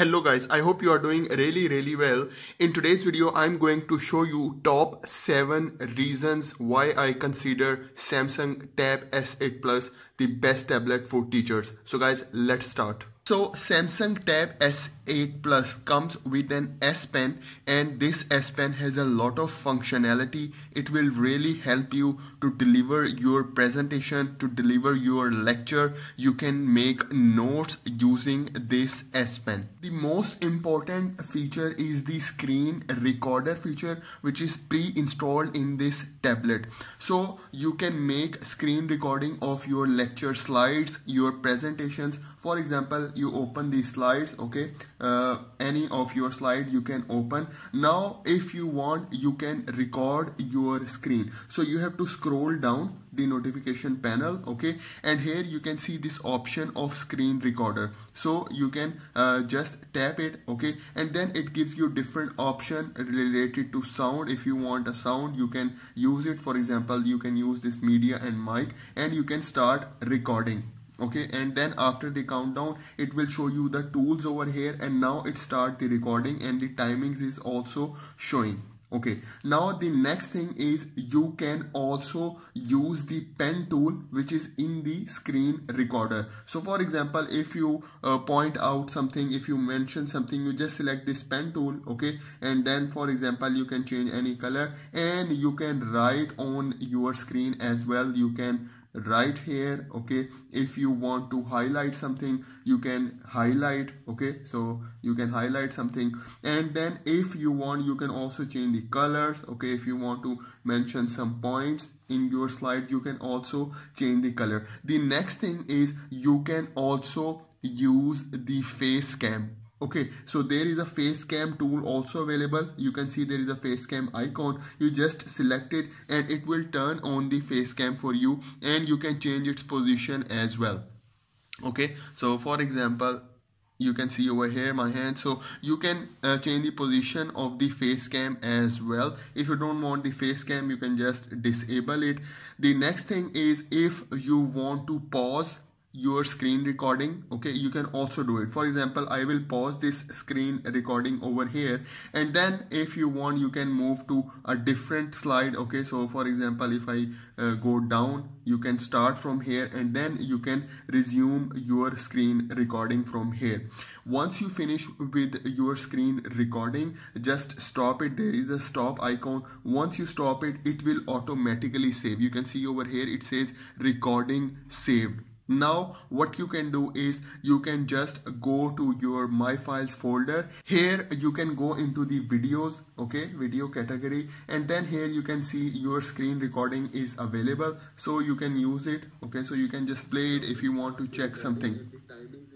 Hello guys, I hope you are doing really really well. In today's video, I'm going to show you top 7 reasons why I consider Samsung Tab S8 Plus the best tablet for teachers. So guys, let's start. So Samsung Tab S8 Plus comes with an S Pen and this S Pen has a lot of functionality. It will really help you to deliver your presentation, to deliver your lecture. You can make notes using this S Pen. The most important feature is the screen recorder feature which is pre-installed in this tablet. So you can make screen recording of your lecture slides, your presentations. For example, you open these slides okay? Uh, any of your slide you can open. Now if you want you can record your screen. So you have to scroll down the notification panel okay? And here you can see this option of screen recorder. So you can uh, just tap it okay? And then it gives you different option related to sound. If you want a sound you can use it. For example you can use this media and mic and you can start recording okay and then after the countdown it will show you the tools over here and now it start the recording and the timings is also showing. Okay now the next thing is you can also use the pen tool which is in the screen recorder. So for example if you uh, point out something if you mention something you just select this pen tool okay? And then for example you can change any color and you can write on your screen as well. You can right here okay? If you want to highlight something you can highlight okay? So you can highlight something. And then if you want you can also change the colors okay? If you want to mention some points in your slide you can also change the color. The next thing is you can also use the face cam okay so there is a face cam tool also available. You can see there is a face cam icon. You just select it and it will turn on the face cam for you and you can change its position as well. Okay so for example you can see over here my hand. So you can uh, change the position of the face cam as well. If you don't want the face cam you can just disable it. The next thing is if you want to pause your screen recording okay? You can also do it. For example i will pause this screen recording over here and then if you want you can move to a different slide okay? So for example if i uh, go down you can start from here and then you can resume your screen recording from here. Once you finish with your screen recording just stop it. There is a stop icon. Once you stop it it will automatically save. You can see over here it says recording saved now what you can do is you can just go to your my files folder. Here you can go into the videos okay video category. And then here you can see your screen recording is available. So you can use it okay. So you can just play it if you want to check something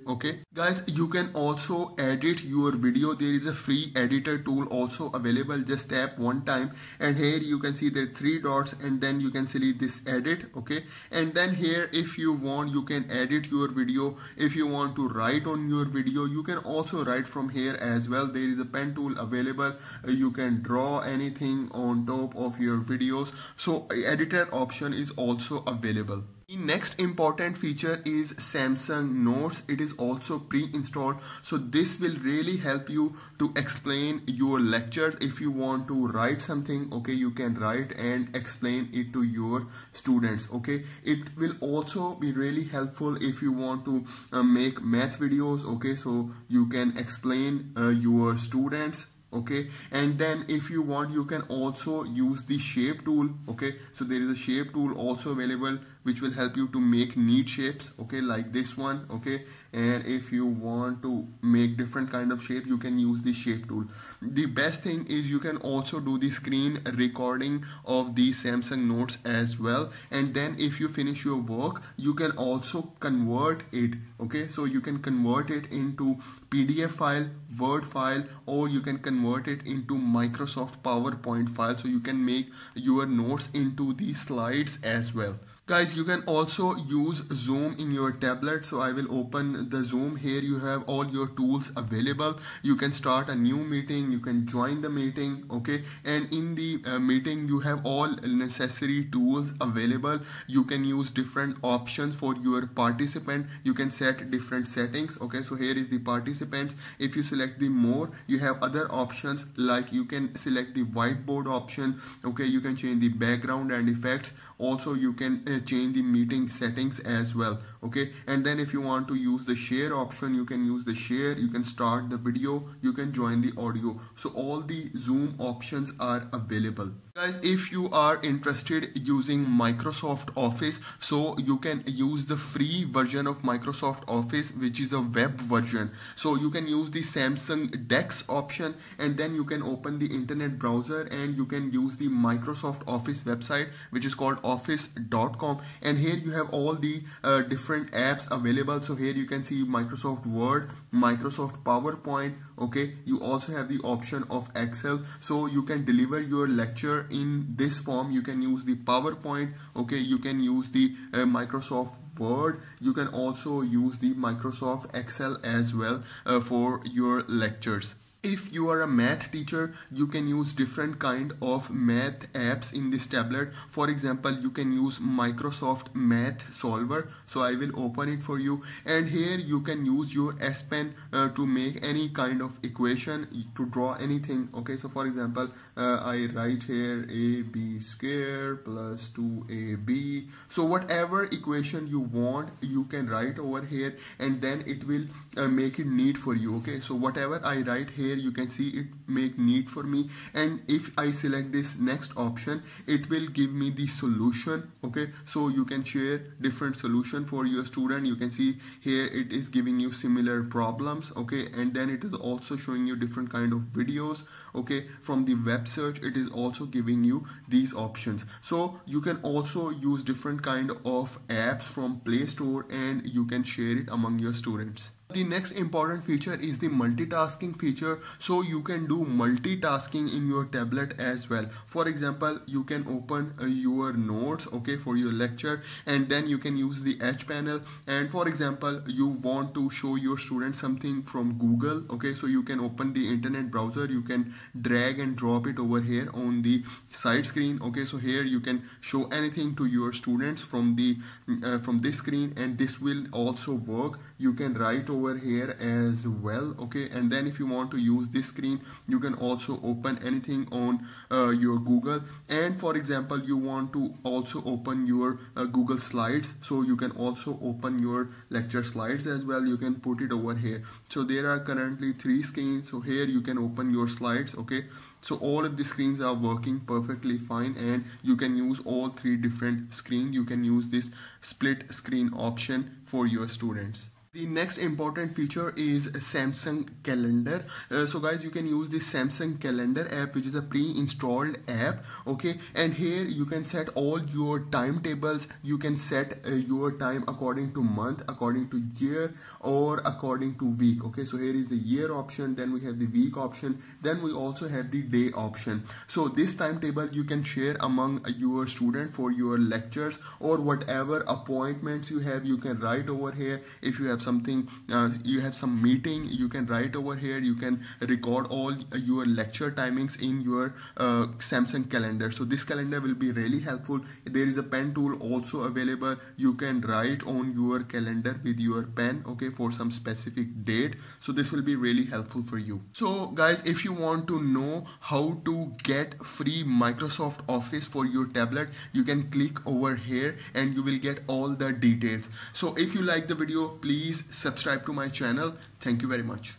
okay. Guys you can also edit your video. There is a free editor tool also available. Just tap one time and here you can see the three dots and then you can select this edit. Okay. And then here if you want you can edit your video. If you want to write on your video you can also write from here as well. There is a pen tool available. Uh, you can draw anything on top of your videos. So editor option is also available the next important feature is Samsung Notes. It is also pre-installed. So this will really help you to explain your lectures. If you want to write something, okay, you can write and explain it to your students, okay. It will also be really helpful if you want to uh, make math videos, okay. So you can explain uh, your students okay? And then if you want you can also use the shape tool okay? So there is a shape tool also available which will help you to make neat shapes okay? Like this one okay? And if you want to make different kind of shape you can use the shape tool. The best thing is you can also do the screen recording of the Samsung notes as well. And then if you finish your work you can also convert it okay? So you can convert it into PDF file word file or you can convert it into Microsoft PowerPoint file so you can make your notes into the slides as well Guys, you can also use Zoom in your tablet. So I will open the Zoom. Here you have all your tools available. You can start a new meeting. You can join the meeting. Okay. And in the uh, meeting, you have all necessary tools available. You can use different options for your participant. You can set different settings. Okay. So here is the participants. If you select the more, you have other options like you can select the whiteboard option. Okay. You can change the background and effects also you can uh, change the meeting settings as well okay? And then if you want to use the share option you can use the share you can start the video you can join the audio. So all the zoom options are available guys if you are interested using microsoft office so you can use the free version of microsoft office which is a web version. So you can use the samsung dex option and then you can open the internet browser and you can use the microsoft office website which is called office.com and here you have all the uh, different apps available. So here you can see Microsoft Word Microsoft PowerPoint okay? You also have the option of Excel. So you can deliver your lecture in this form you can use the PowerPoint okay? You can use the uh, Microsoft Word. You can also use the Microsoft Excel as well uh, for your lectures if you are a math teacher you can use different kind of math apps in this tablet. For example you can use microsoft math solver. So i will open it for you. And here you can use your s pen uh, to make any kind of equation to draw anything. Okay so for example uh, i write here a b square plus 2ab so whatever equation you want you can write over here. And then it will uh, make it neat for you. Okay so whatever i write here here you can see it make neat for me. And if I select this next option it will give me the solution okay? So you can share different solution for your student. You can see here it is giving you similar problems okay? And then it is also showing you different kind of videos okay? From the web search it is also giving you these options. So you can also use different kind of apps from play store and you can share it among your students the next important feature is the multitasking feature. So you can do multitasking in your tablet as well. For example you can open uh, your notes okay for your lecture and then you can use the edge panel. And for example you want to show your students something from google okay so you can open the internet browser. You can drag and drop it over here on the side screen okay so here you can show anything to your students from the uh, from this screen and this will also work. You can write over over here as well okay? And then if you want to use this screen you can also open anything on uh, your Google. And for example you want to also open your uh, Google slides so you can also open your lecture slides as well. You can put it over here. So there are currently three screens. So here you can open your slides okay? So all of the screens are working perfectly fine and you can use all three different screen. You can use this split screen option for your students the next important feature is Samsung Calendar. Uh, so guys, you can use the Samsung Calendar app, which is a pre-installed app. Okay, and here you can set all your timetables. You can set uh, your time according to month, according to year, or according to week. Okay, so here is the year option. Then we have the week option. Then we also have the day option. So this timetable you can share among your student for your lectures or whatever appointments you have. You can write over here if you have something uh, you have some meeting you can write over here you can record all your lecture timings in your uh, Samsung calendar. So this calendar will be really helpful. There is a pen tool also available. You can write on your calendar with your pen okay for some specific date. So this will be really helpful for you. So guys if you want to know how to get free Microsoft Office for your tablet you can click over here and you will get all the details. So if you like the video please subscribe to my channel. Thank you very much